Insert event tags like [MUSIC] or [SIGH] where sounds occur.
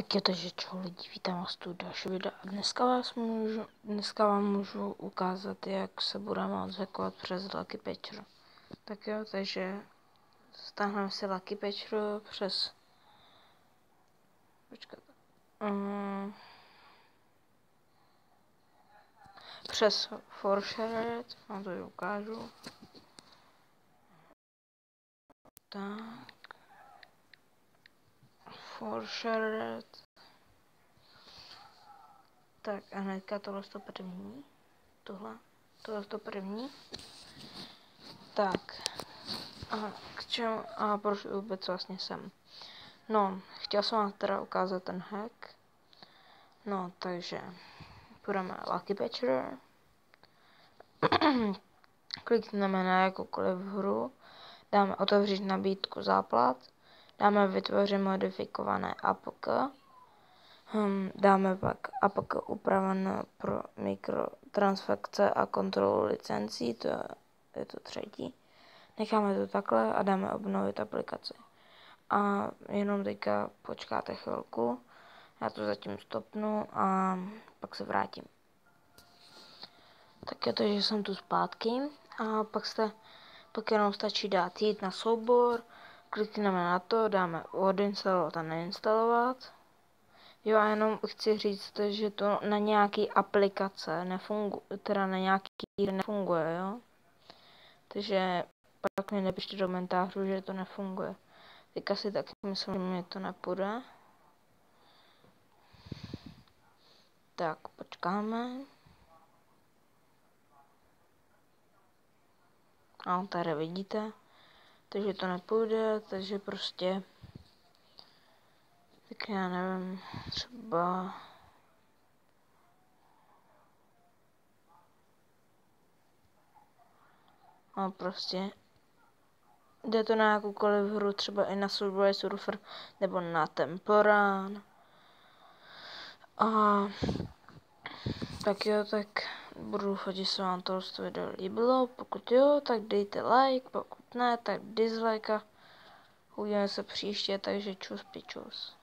Tak je to, že čau lidi, vítám vás tu další video a dneska, vás můžu, dneska vám můžu ukázat, jak se budeme odzvekovat přes Lucky Patcher. Tak jo, takže stáhneme si Lucky Patcher přes... Počkat. Um, přes Forshared, vám to ukážu. Tak for shared. Tak a hnedka tohle to první. Tohle. Tohle to první. Tak. A k čemu, a proč vůbec vlastně jsem? No, chtěl jsem vám teda ukázat ten hack. No, takže půjdeme Lucky Patcher. [CLEARS THROAT] Klikneme na jakoukoliv hru. Dáme otevřít nabídku záplat dáme vytvořit modifikované APK, hmm, dáme pak APK upravené pro mikrotransakce a kontrolu licencí, to je to třetí. Necháme to takhle a dáme obnovit aplikaci. A jenom teďka počkáte chvilku, já to zatím stopnu a pak se vrátím. Tak je to, že jsem tu zpátky a pak, jste, pak jenom stačí dát jít na soubor, klikneme na to, dáme odinstalovat a neinstalovat. Jo a jenom chci říct, že to na nějaký aplikace nefunguje, teda na nějaký nefunguje, jo. Takže pak mi nepište do komentářů, že to nefunguje. Teďka si taky myslím, že mi to nepůjde. Tak, počkáme. A tady vidíte takže to nepůjde, takže prostě tak já nevím, třeba No prostě jde to na jakoukoliv hru, třeba i na Subway Surfer nebo na Temporan. A tak jo, tak budu že se vám to video líbilo. Pokud jo, tak dejte like, pokud ne, tak dislike. Uvidíme se příště, takže čus pičus.